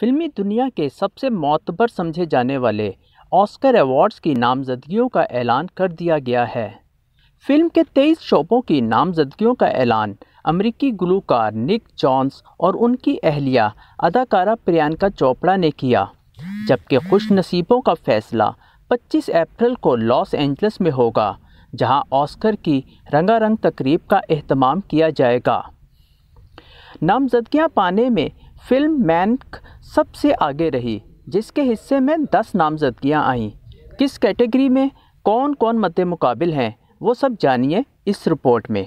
फिल्मी दुनिया के सबसे मोतबर समझे जाने वाले ऑस्कर अवार्ड्स की नामजदगियों का ऐलान कर दिया गया है। फ़िल्म के तेईस शोबों की नामजदगियों का ऐलान अमरीकी गुलूकार निक जॉन्स और उनकी अहलिया अदाकारा प्रियंका चोपड़ा ने किया, जबकि खुश नसीबों का फैसला 25 अप्रैल को लॉस एंजल्स में होगा, जहाँ ऑस्कर की रंगारंग तकरीब का अहतमाम किया जाएगा। नामजदगियाँ पाने में फ़िल्म मैनक सबसे आगे रही, जिसके हिस्से में दस नामजदगियाँ आईं। किस कैटेगरी में कौन कौन मद्दे मुकाबिल हैं, वो सब जानिए इस रिपोर्ट में।